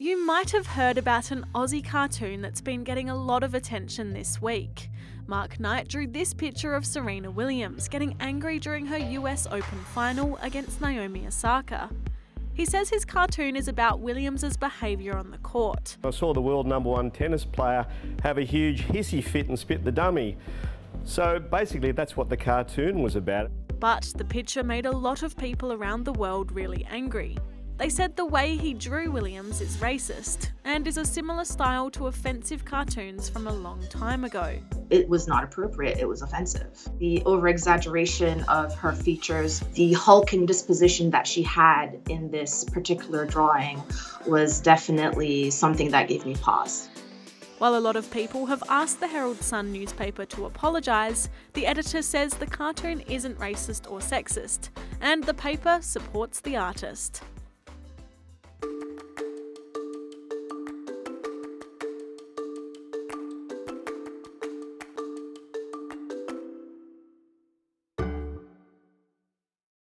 You might have heard about an Aussie cartoon that's been getting a lot of attention this week. Mark Knight drew this picture of Serena Williams getting angry during her US Open final against Naomi Osaka. He says his cartoon is about Williams' behaviour on the court. I saw the world number one tennis player have a huge hissy fit and spit the dummy. So basically, that's what the cartoon was about. But the picture made a lot of people around the world really angry. They said the way he drew Williams is racist and is a similar style to offensive cartoons from a long time ago. It was not appropriate, it was offensive. The over exaggeration of her features, the hulking disposition that she had in this particular drawing was definitely something that gave me pause. While a lot of people have asked the Herald Sun newspaper to apologise, the editor says the cartoon isn't racist or sexist, and the paper supports the artist.